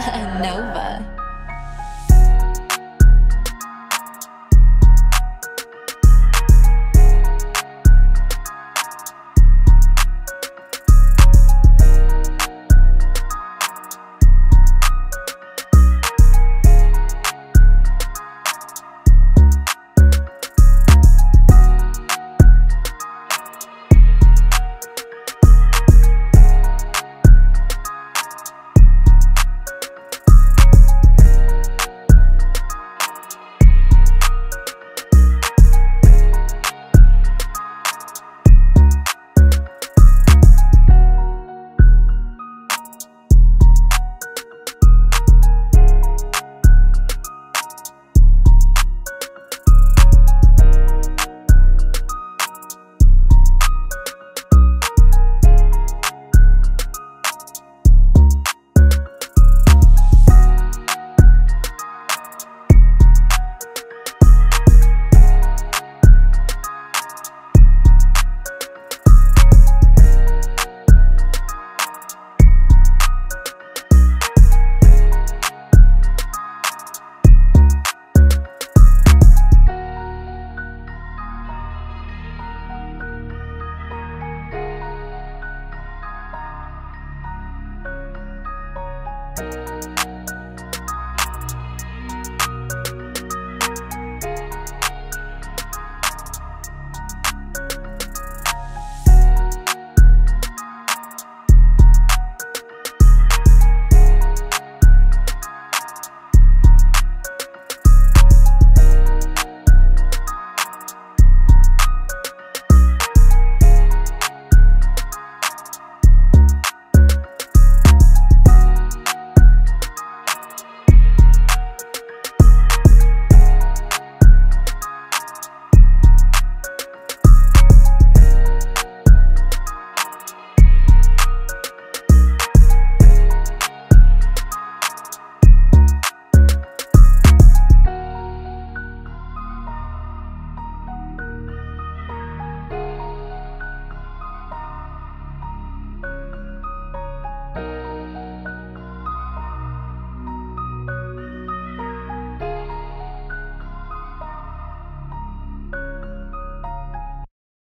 Nova.